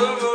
love